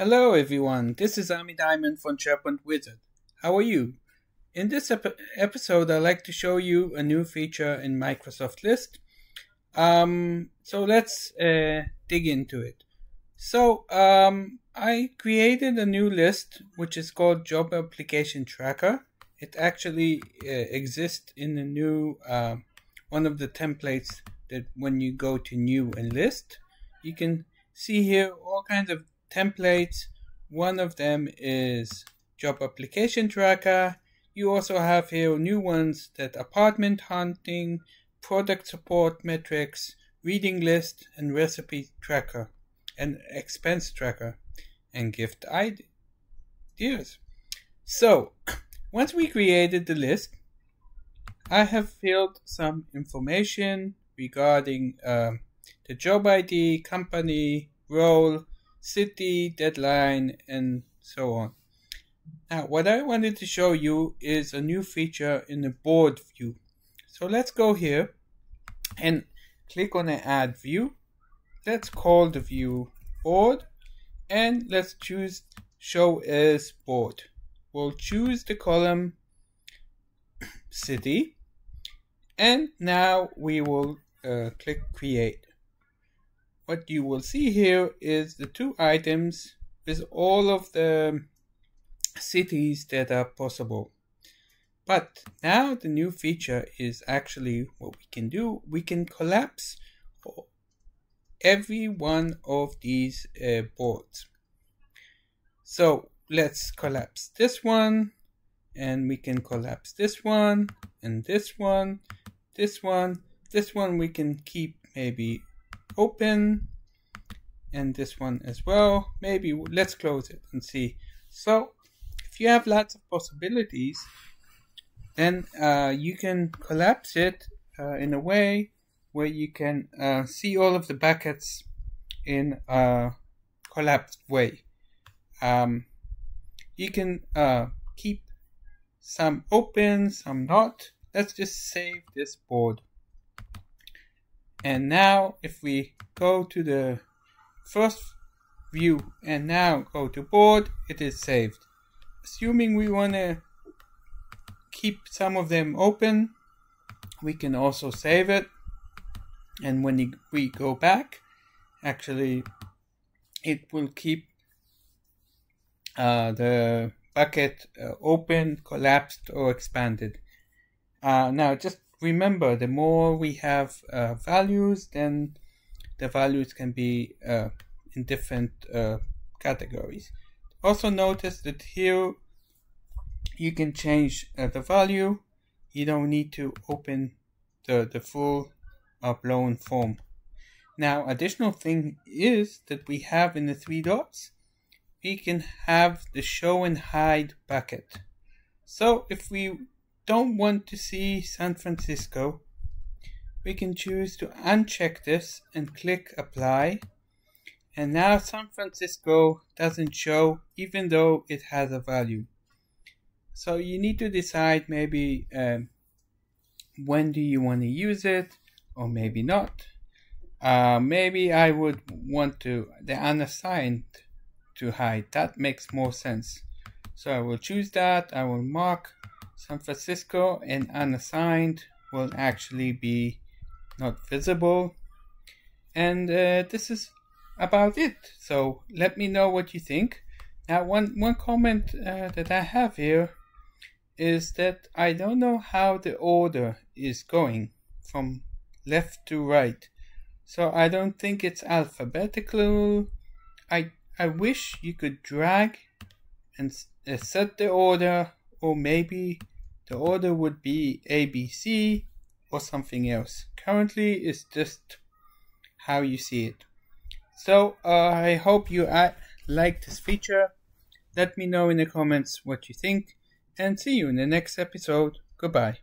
Hello everyone, this is Ami Diamond from SharePoint Wizard. How are you? In this ep- episode, I'd like to show you a new feature in Microsoft List. Um, so let's uh, dig into it. So um, I created a new list which is called Job Application Tracker. It actually uh, exists in the new uh, one of the templates that when you go to New and List, you can see here all kinds of templates. One of them is Job Application Tracker. You also have here new ones that apartment hunting, product support metrics, reading list, and recipe tracker, and expense tracker, and gift ideas. So, once we created the list, I have filled some information regarding uh, the job ID, company, role, city, deadline, and so on. Now, what I wanted to show you is a new feature in the board view. So let's go here and click on the add view. Let's call the view board and let's choose show as board. We'll choose the column city and now we will uh, click create. What you will see here is the two items with all of the cities that are possible. But now the new feature is actually what we can do. We can collapse every one of these uh, boards. So let's collapse this one and we can collapse this one and this one, this one, this one we can keep maybe open and this one as well. Maybe let's close it and see. So if you have lots of possibilities, then uh, you can collapse it uh, in a way where you can uh, see all of the buckets in a collapsed way. Um, you can uh, keep some open, some not. Let's just save this board. And now if we go to the first view and now go to board, it is saved. Assuming we want to keep some of them open, we can also save it. And when we go back, actually, it will keep uh, the bucket uh, open, collapsed, or expanded. Uh, now, just remember, the more we have uh, values, then the values can be uh, in different uh, categories. Also notice that here you can change uh, the value. You don't need to open the, the full blown form. Now, additional thing is that we have in the three dots, we can have the show and hide bucket. So if we don't want to see San Francisco, we can choose to uncheck this and click apply. And now San Francisco doesn't show even though it has a value. So you need to decide maybe um, when do you want to use it or maybe not. Uh, maybe I would want to the unassigned to hide. That makes more sense. So I will choose that. I will mark San Francisco and unassigned will actually be not visible. And uh, this is about it. So let me know what you think. Now, one, one comment uh, that I have here is that I don't know how the order is going from left to right. So I don't think it's alphabetical. I I wish you could drag and uh, set the order or maybe the order would be ABC or something else. Currently it's just how you see it. So uh, I hope you like this feature. Let me know in the comments what you think and see you in the next episode. Goodbye.